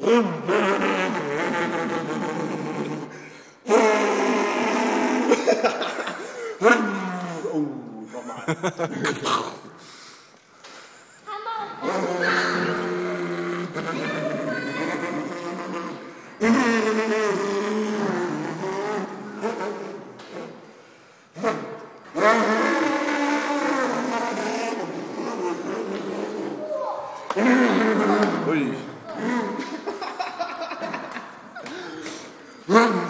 oh. Hmm.